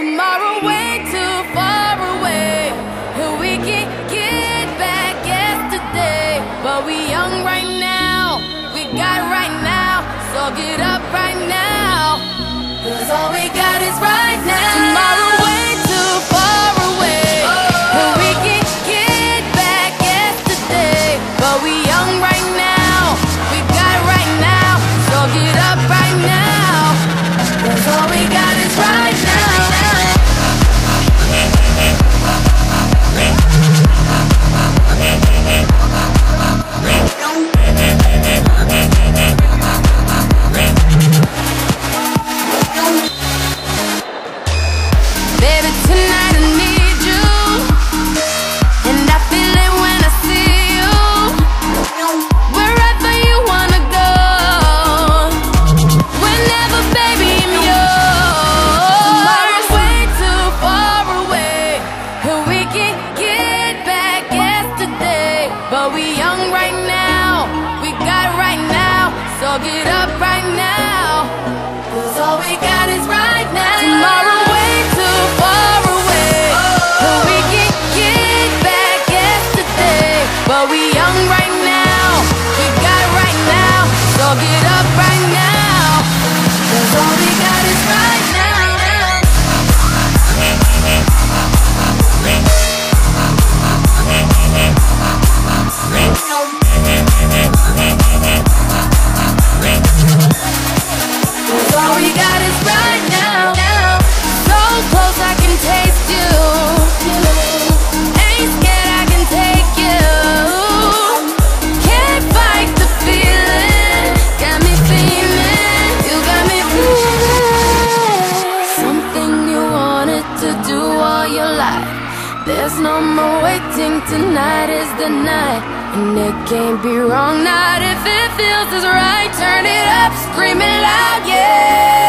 Tomorrow way too far away. And we can get back yesterday. But we young right now. We got right now. So get up right now. Cause all we got is right But we young right now. We got right now. So get up right now. There's no more waiting. Tonight is the night. And it can't be wrong, not if it feels as right. Turn it up, scream it loud, yeah.